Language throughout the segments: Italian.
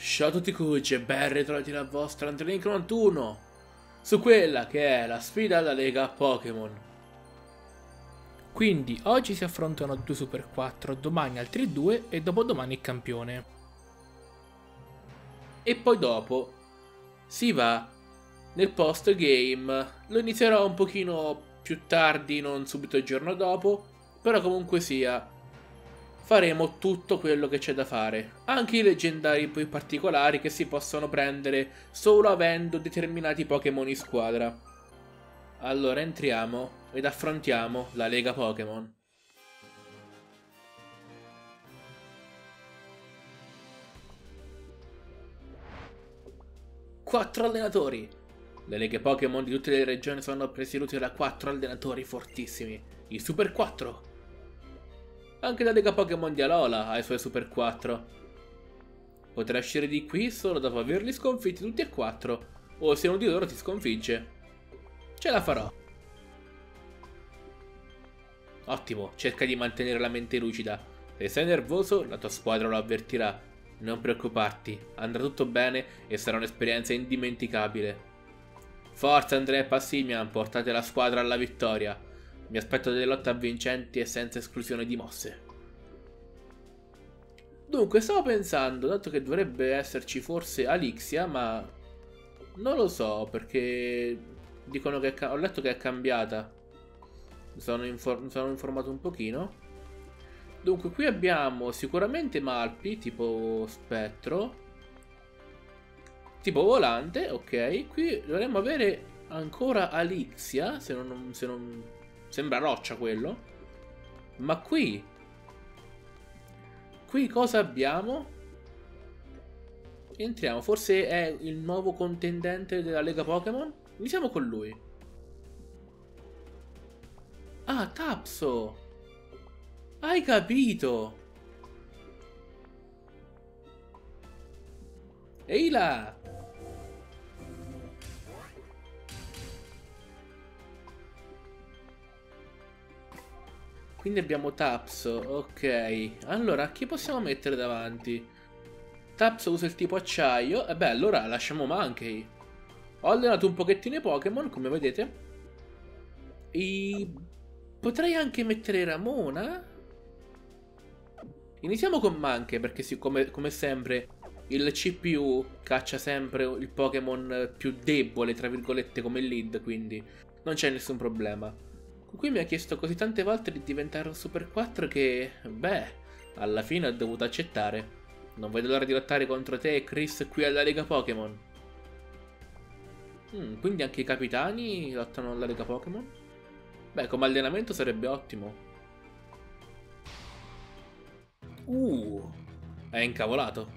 Ciao a tutti cucci e ben ritrovati la vostra Antelink 91 su quella che è la sfida alla Lega Pokémon. Quindi oggi si affrontano due Super 4, domani altri due e dopodomani il campione. E poi dopo si va nel post game. Lo inizierò un pochino più tardi, non subito il giorno dopo, però comunque sia faremo tutto quello che c'è da fare, anche i leggendari più particolari che si possono prendere solo avendo determinati Pokémon in squadra. Allora entriamo ed affrontiamo la Lega Pokémon. Quattro allenatori. Le leghe Pokémon di tutte le regioni sono presiedute da quattro allenatori fortissimi. I Super 4, anche la Lega Pokémon di Alola ha i suoi Super 4. Potrà uscire di qui solo dopo averli sconfitti tutti e quattro, o se uno di loro ti sconfigge. Ce la farò. Ottimo, cerca di mantenere la mente lucida. Se sei nervoso, la tua squadra lo avvertirà. Non preoccuparti, andrà tutto bene e sarà un'esperienza indimenticabile. Forza Andrea e Passimian, portate la squadra alla vittoria. Mi aspetto delle lotte avvincenti e senza esclusione di mosse. Dunque, stavo pensando, dato che dovrebbe esserci forse Alixia, ma non lo so perché dicono che ho letto che è cambiata. Sono, infor mi sono informato un pochino. Dunque, qui abbiamo sicuramente Malpi, tipo spettro. Tipo volante, ok. Qui dovremmo avere ancora Alixia, se non, se non Sembra roccia quello. Ma qui... Qui cosa abbiamo? Entriamo. Forse è il nuovo contendente della Lega Pokémon? Iniziamo con lui. Ah, Tapso! Hai capito! Ehi là! Quindi abbiamo Tapso, ok. Allora, chi possiamo mettere davanti? Tapso usa il tipo acciaio. E beh, allora lasciamo Mankey. Ho allenato un pochettino i Pokémon, come vedete. E... Potrei anche mettere Ramona? Iniziamo con Mankey, perché sì, come, come sempre il CPU caccia sempre il Pokémon più debole, tra virgolette, come lead, quindi non c'è nessun problema. Qui mi ha chiesto così tante volte di diventare un Super 4 che, beh, alla fine ho dovuto accettare. Non vedo l'ora di lottare contro te e Chris qui alla Lega Pokémon. Mm, quindi anche i capitani lottano alla Lega Pokémon? Beh, come allenamento sarebbe ottimo. Uh, è incavolato.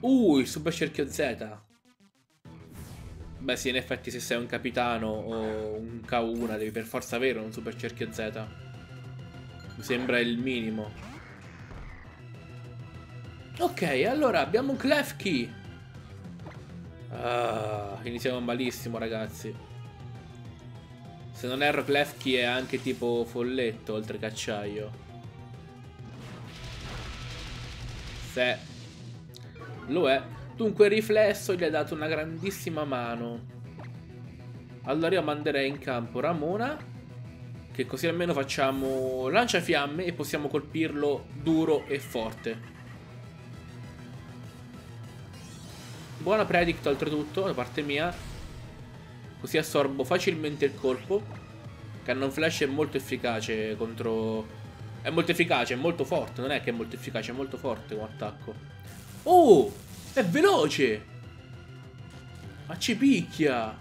Uh, il super cerchio Z. Beh sì, in effetti se sei un capitano o un K1 devi per forza avere un super cerchio Z. Mi sembra il minimo. Ok, allora abbiamo un Klefki. Ah, iniziamo malissimo ragazzi. Se non erro Klefki è anche tipo folletto oltre che acciaio. Se lo è. Dunque il riflesso gli ha dato una grandissima mano. Allora io manderei in campo Ramona. Che così almeno facciamo lanciafiamme e possiamo colpirlo duro e forte. Buona predict oltretutto da parte mia. Così assorbo facilmente il colpo. Cannon Flash è molto efficace contro... È molto efficace, è molto forte. Non è che è molto efficace, è molto forte come attacco. Oh! È veloce! Ma ci picchia!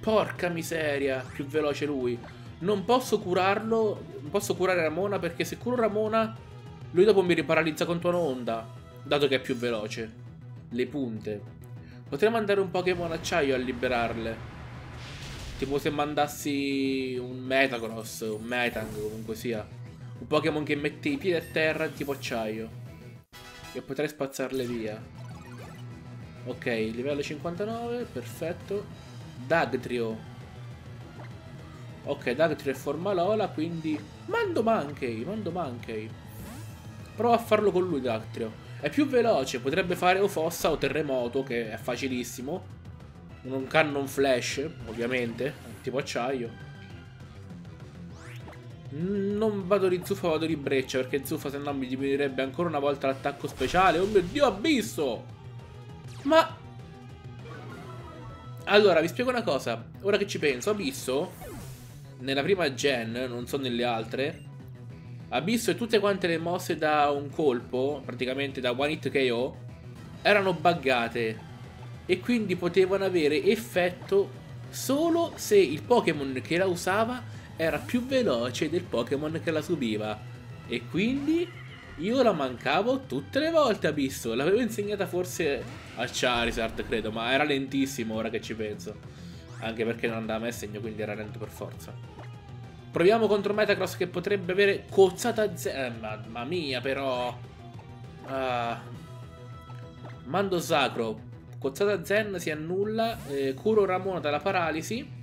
Porca miseria, più veloce lui. Non posso curarlo, non posso curare Ramona perché se curo Ramona, lui dopo mi riparalizza contro un'onda, dato che è più veloce. Le punte. Potrei mandare un Pokémon acciaio a liberarle. Tipo se mandassi un Metagross, un Metang, comunque sia. Un Pokémon che mette i piedi a terra tipo acciaio. E potrei spazzarle via. Ok, livello 59, perfetto. Dagtrio. Ok, Dagtrio è forma Lola, quindi... Mando Mankey, mando Mankey. Prova a farlo con lui Dagtrio. È più veloce, potrebbe fare o Fossa o Terremoto, che è facilissimo. Un cannon flash, ovviamente, tipo acciaio. Non vado di zuffa, vado di breccia, perché zuffa se no mi diminuirebbe ancora una volta l'attacco speciale. Oh mio Dio, abisso! Ma... Allora, vi spiego una cosa. Ora che ci penso, abisso, nella prima gen, non so nelle altre, Abisso e tutte quante le mosse da un colpo, praticamente da one hit KO, erano buggate. E quindi potevano avere effetto solo se il Pokémon che la usava era più veloce del Pokémon che la subiva. E quindi io la mancavo tutte le volte Abisso. L'avevo insegnata forse a Charizard, credo, ma era lentissimo ora che ci penso. Anche perché non andava mai a segno, quindi era lento per forza. Proviamo contro Metacross che potrebbe avere cozzata zero. Eh, mamma mia, però. Uh, mando Sacro. Cozzata Zen si annulla. Eh, curo Ramona dalla paralisi.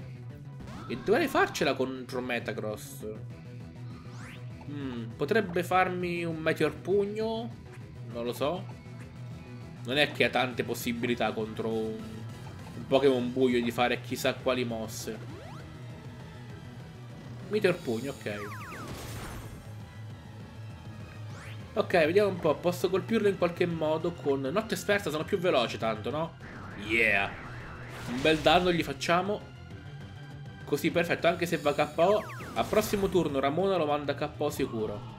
E dovrei farcela contro Metacross. Mm, potrebbe farmi un Meteor Pugno. Non lo so. Non è che ha tante possibilità contro un, un Pokémon buio di fare chissà quali mosse. Meteor pugno, ok. Ok, vediamo un po'. Posso colpirlo in qualche modo con... Notte sferza, sono più veloce tanto, no? Yeah! Un bel danno gli facciamo. Così, perfetto. Anche se va KO, al prossimo turno Ramona lo manda KO sicuro.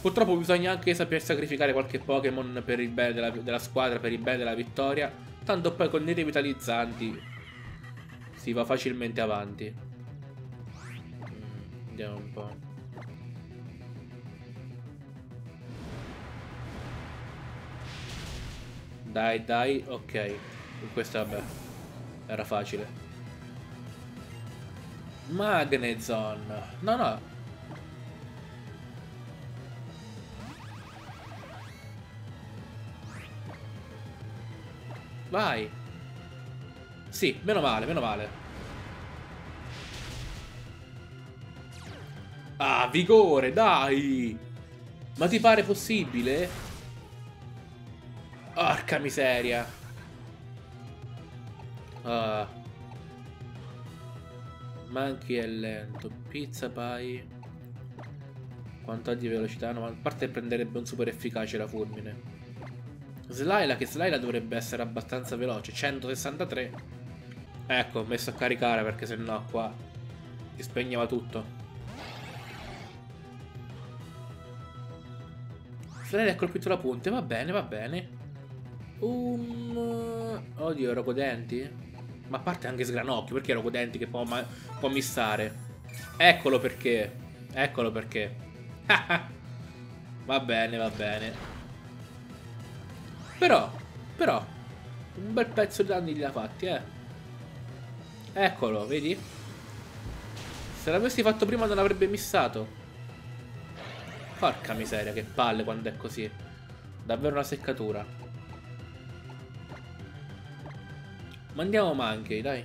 Purtroppo bisogna anche saper sacrificare qualche Pokémon per il bene della, della, squadra, per il bene della vittoria. Tanto poi con i revitalizzanti si va facilmente avanti. Vediamo un po'. Dai, dai, ok. Questa vabbè. Era facile. Magnezon. No, no. Vai. Sì, meno male, meno male. Ah, vigore, dai! Ma ti pare possibile? Porca miseria. Ah. Manchi è lento. Pizza pie. Quanto ha di velocità? No, a parte prenderebbe un super efficace la fulmine. Slaila, che Slaila dovrebbe essere abbastanza veloce. 163. Ecco, ho messo a caricare perché sennò qua si spegneva tutto. Flair ha colpito la punta, va bene, va bene. Um... Oddio, Rogodenti? Ma a parte anche Sgranocchio, perché Rogodenti che può, può missare? Eccolo perché. Eccolo perché. va bene, va bene. Però, però, un bel pezzo di danni li ha fatti, eh. Eccolo, vedi? Se l'avessi fatto prima non avrebbe missato. Porca miseria, che palle quando è così. Davvero una seccatura. Mandiamo Monkey, dai.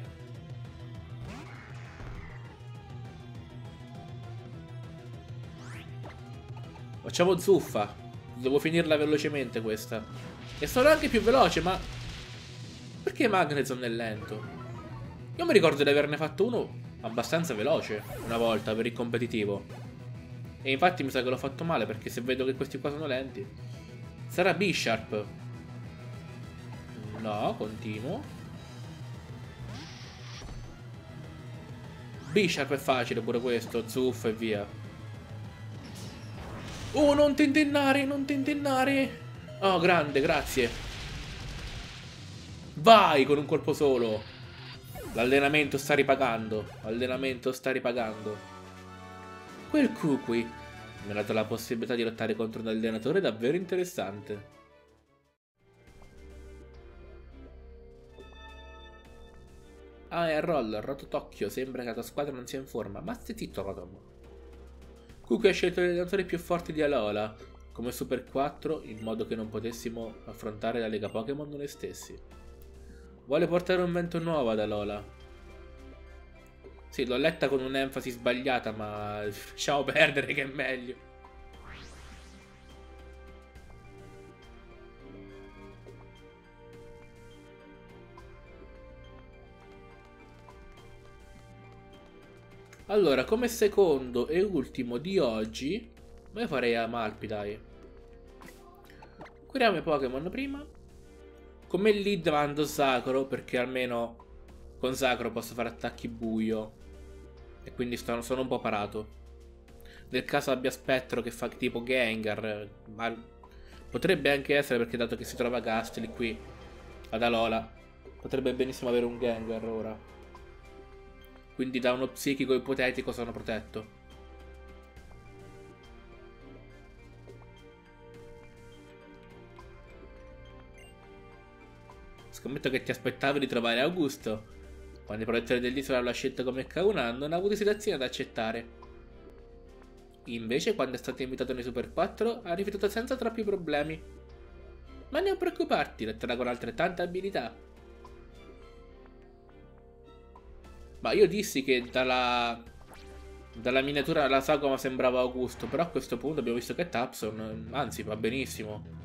Facciamo zuffa. Devo finirla velocemente questa. E sono anche più veloce, ma... Perché Magnezon è lento? Io mi ricordo di averne fatto uno abbastanza veloce una volta per il competitivo. E infatti mi sa che l'ho fatto male perché se vedo che questi qua sono lenti. Sarà B-Sharp. No, continuo. B-Sharp è facile pure questo, zuff e via. Oh, non tentennare, non tentennare. Oh, grande, grazie. Vai con un colpo solo. L'allenamento sta ripagando. L'allenamento sta ripagando. Quel Kukui mi ha dato la possibilità di lottare contro un allenatore davvero interessante. Ah, è Roll, Roto Tokyo, sembra che la tua squadra non sia in forma, ma stai zitto Rotom. Kukui ha scelto l'allenatore più forte di Alola, come Super 4, in modo che non potessimo affrontare la Lega Pokémon noi stessi. Vuole portare un vento nuovo ad Alola, Sì, l'ho letta con un'enfasi sbagliata, ma lasciamo perdere che è meglio. Allora, come secondo e ultimo di oggi, me farei a Malpi, dai. Curiamo i Pokémon prima. Come lead mando Sacro, perché almeno con Sacro posso fare attacchi buio. E quindi sto, sono un po' parato. Nel caso abbia Spettro che fa tipo Gengar, ma potrebbe anche essere perché dato che si trova Gastly qui ad Alola, potrebbe benissimo avere un Gengar ora. Quindi da uno psichico ipotetico sono protetto. Scommetto che ti aspettavi di trovare Augusto. Quando il protettore dell'isola l'ha scelto come Kauna, non ha avuto esitazione ad accettare. Invece, quando è stato invitato nei Super 4, ha rifiutato senza troppi problemi. Ma non preoccuparti, letterà con altrettanta abilità. Ma io dissi che dalla, dalla miniatura la sagoma sembrava Augusto, però a questo punto abbiamo visto che Tapson, anzi va benissimo.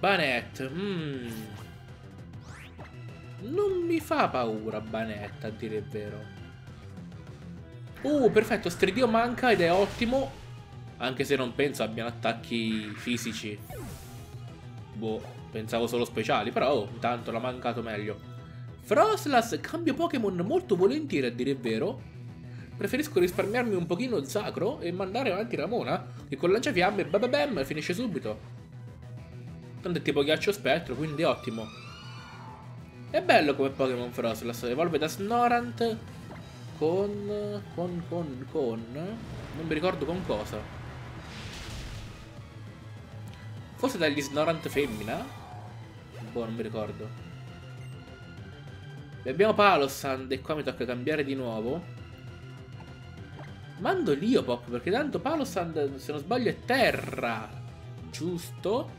Banet, mm. Non mi fa paura Banet, a dire il vero. Uh, perfetto, Stridio manca ed è ottimo. Anche se non penso abbiano attacchi fisici. Boh, pensavo solo speciali, però oh, intanto l'ha mancato meglio. Froslas, cambio Pokémon molto volentieri a dire il vero. Preferisco risparmiarmi un pochino il sacro e mandare avanti Ramona, che con lanciafiamme bam bam finisce subito. Tanto è tipo ghiaccio spettro, quindi ottimo. È bello come Pokémon Froslas, evolve da Snorant con, con, con, con, non mi ricordo con cosa. Forse dagli Snorant femmina? Boh, non mi ricordo. E abbiamo Palosand e qua mi tocca cambiare di nuovo. Mando Liopop perché tanto Palosand, se non sbaglio, è terra. Giusto?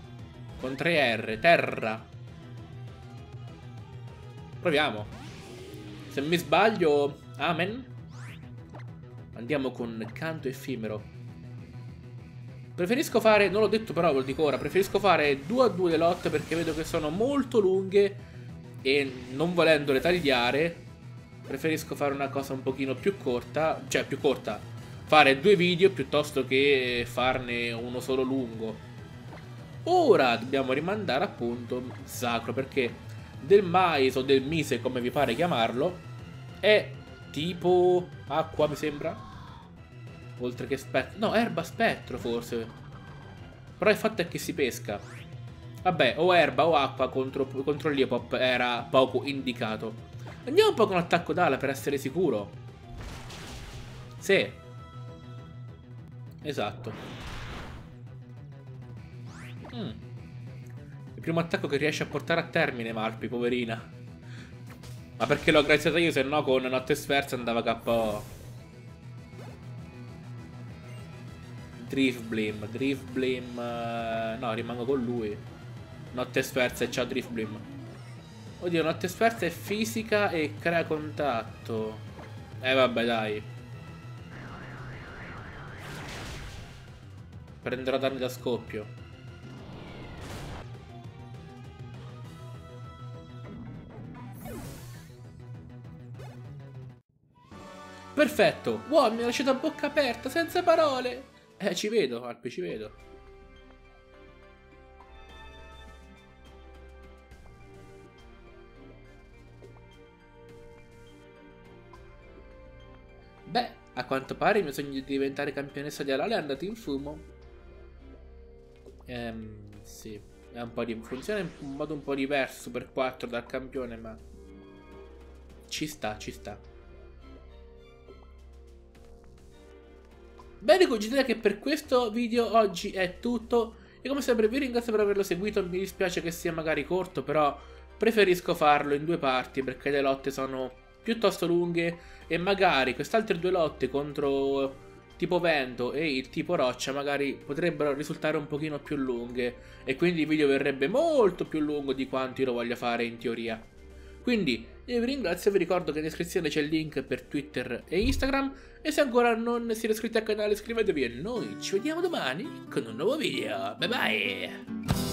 Con 3R, terra. Proviamo. Se mi sbaglio Amen. Andiamo con canto effimero. Preferisco fare, non l'ho detto però ve lo dico ora, preferisco fare 2 a 2 le lotte perché vedo che sono molto lunghe e non volendole tagliare preferisco fare una cosa un pochino più corta, cioè più corta, fare due video piuttosto che farne uno solo lungo. Ora dobbiamo rimandare appunto sacro perché del mais o del mise come vi pare chiamarlo è Tipo acqua mi sembra. Oltre che spettro. No erba spettro forse. Però il fatto è che si pesca. Vabbè o erba o acqua contro, contro l'Iopop era poco indicato. Andiamo un po' con attacco d'ala per essere sicuro. Sì. Esatto. Mm. Il primo attacco che riesce a portare a termine Marpi, poverina ma perché l'ho graziato io, se no con Notte Sferza andava KO. Driftblim, Driftblim... Uh, no, rimango con lui. Notte Sferza e ciao Driftblim. Oddio, Notte Sferza è fisica e crea contatto. Eh vabbè, dai. Prenderò danni da scoppio. Perfetto. Wow, mi ha lasciato a bocca aperta, senza parole. Eh, ci vedo, Alpe, ci vedo. Beh, a quanto pare il mio sogno di diventare campionessa di Alale è andato in fumo. Ehm, sì. È un po' di... Funziona in un modo un po' diverso Super 4 dal campione, ma... Ci sta, ci sta. Bene direi che per questo video oggi è tutto. E come sempre vi ringrazio per averlo seguito, mi dispiace che sia magari corto però preferisco farlo in due parti perché le lotte sono piuttosto lunghe e magari queste altre due lotte contro tipo vento e il tipo roccia magari potrebbero risultare un pochino più lunghe. E quindi il video verrebbe molto più lungo di quanto io lo voglia fare in teoria. Quindi io vi ringrazio, vi ricordo che in descrizione c'è il link per Twitter e Instagram e se ancora non siete iscritti al canale iscrivetevi e noi ci vediamo domani con un nuovo video. Bye bye!